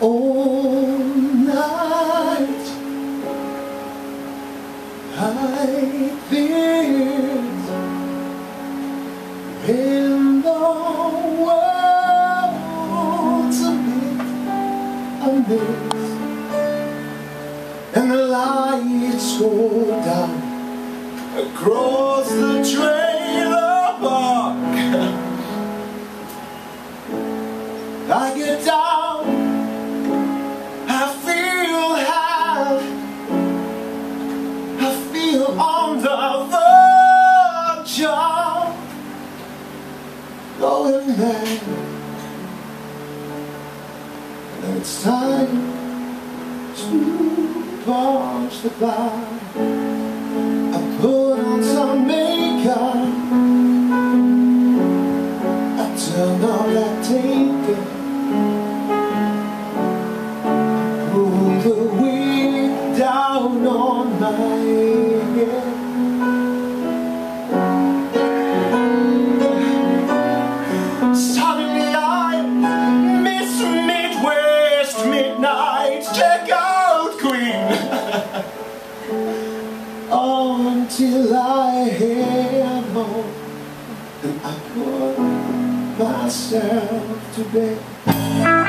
all night I did in the world to be amazed and the lights go down across the trail It's time to punch the bar. I put on some makeup. I turn on that tape. I pull the wig down on my head. Uh, Suddenly I till I have more and I put myself to bed.